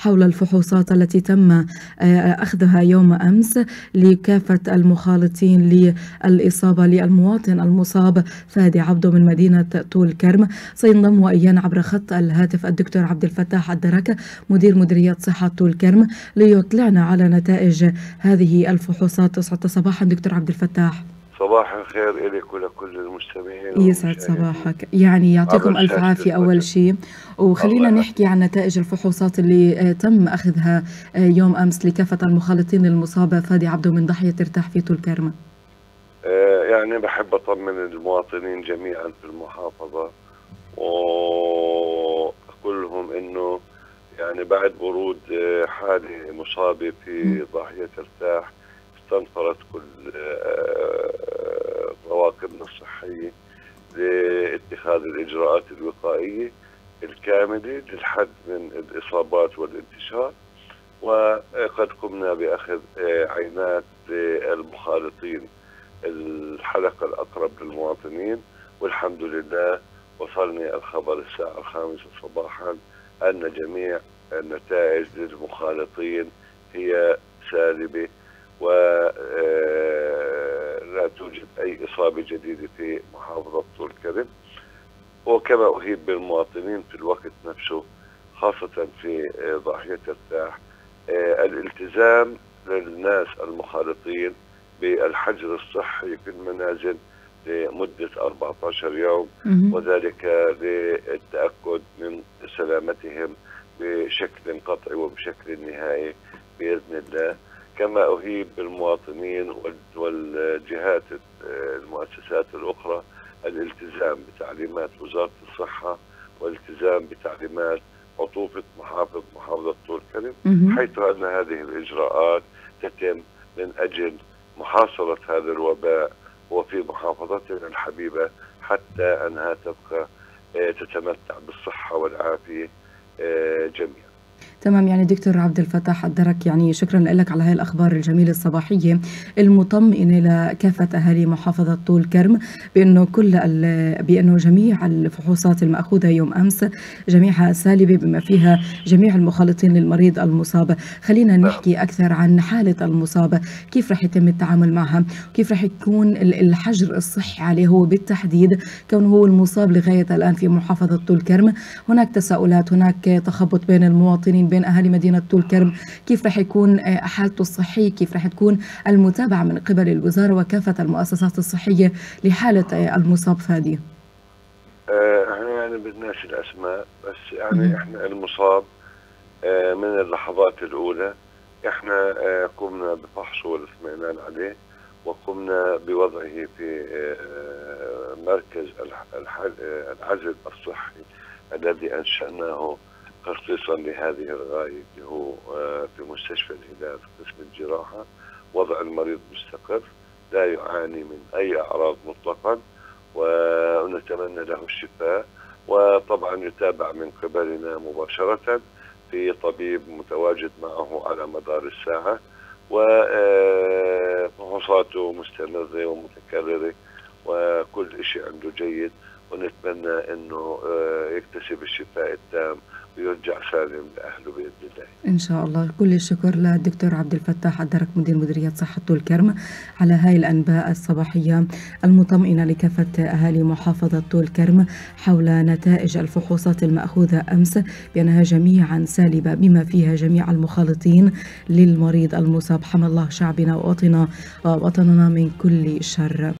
حول الفحوصات التي تم آه، أخذها يوم أمس لكافة المخالطين للإصابة للمواطن المصاب فادي عبده من مدينة طول كرم. سينضم وإيانا عبر خط الهاتف الدكتور عبد الفتاح الدرك مدير مديرية صحة طول كرم ليطلعنا على نتائج هذه الفحوصات. أسعد صباحا دكتور عبد الفتاح. صباح الخير لك ولكل المستمعين يسعد صباحك. يعني يعطيكم ألف عافية أول شيء. وخلينا نحكي عن نتائج الفحوصات اللي آه، تم أخذها آه، يوم أمس لكافة المخالطين المصابة فادي عبده من ضحية ارتاح في طول كرمة آه، يعني بحب أطمن المواطنين جميعا في المحافظة وكلهم إنه يعني بعد برود حالة مصابة في ضاحية ارتاح استنفرت كل طواقمنا الصحية لاتخاذ الإجراءات الوقائية الكاملة للحد من الإصابات والانتشار. وقد قمنا بأخذ عينات المخالطين الحلقة الأقرب للمواطنين. والحمد لله وصلني الخبر الساعة الخامسة صباحا أن جميع النتائج للمخالطين هي إصابة جديدة في محافظة طول كرم وكما أهيب بالمواطنين في الوقت نفسه خاصة في ضاحية ارتاح الالتزام للناس المخالطين بالحجر الصحي في المنازل لمدة 14 يوم وذلك للتأكد من سلامتهم بشكل قطعي وبشكل نهائي بإذن الله. كما أهيب بالمواطنين والجهات المؤسسات الأخرى الالتزام بتعليمات وزارة الصحة والالتزام بتعليمات عطوفة محافظ محافظة طول كرم حيث أن هذه الإجراءات تتم من أجل محاصرة هذا الوباء وفي محافظتنا الحبيبة حتى أنها تبقى تتمتع بالصحة والعافية جميعا. تمام يعني دكتور عبد الفتاح الدرك يعني شكرا لك على هاي الأخبار الجميلة الصباحية المطمئنة لكافة أهالي محافظة طول كرم بانه كل بانه جميع الفحوصات المأخوذة يوم أمس جميعها سالبه بما فيها جميع المخالطين للمريض المصاب. خلينا نحكي أكثر عن حالة المصابه كيف رح يتم التعامل معها؟ كيف رح يكون الحجر الصحي عليه هو بالتحديد؟ كونه هو المصاب لغاية الآن في محافظة طول كرم. هناك تساؤلات هناك تخبط بين المواطنين بين أهالي مدينة طول كرم كيف رح يكون آه، حالته الصحية؟ كيف رح تكون المتابعة من قبل الوزارة وكافة المؤسسات الصحية لحالة آه، المصاب فادي آه، إحنا يعني بدناش الأسماء بس يعني إحنا المصاب من اللحظات الأولى. إحنا قمنا بفحصه والاطمئنان عليه وقمنا بوضعه في مركز العزل الصحي الذي أنشأناه تخصيصا لهذه الغاية اللي هو آه، في مستشفى الهلال في قسم الجراحة وضع المريض مستقر لا يعاني من أي أعراض مطلقا ونتمنى له الشفاء وطبعا يتابع من قبلنا مباشرة في طبيب متواجد معه على مدار الساعة وفحوصاته آه، مستمرة ومتكررة وكل شيء عنده جيد. ونتمنى إنه آه، يكتسب الشفاء التام ويرجع سالم لأهله بإذن الله. إن شاء الله، كل الشكر للدكتور عبد الفتاح الدرك مدير مديرية صحة طول كرم على هاي الأنباء الصباحية المطمئنة لكافة أهالي محافظة طول كرم حول نتائج الفحوصات المأخوذة أمس بأنها جميعا سالبة بما فيها جميع المخالطين للمريض المصاب حمى الله شعبنا ووطننا من كل شر.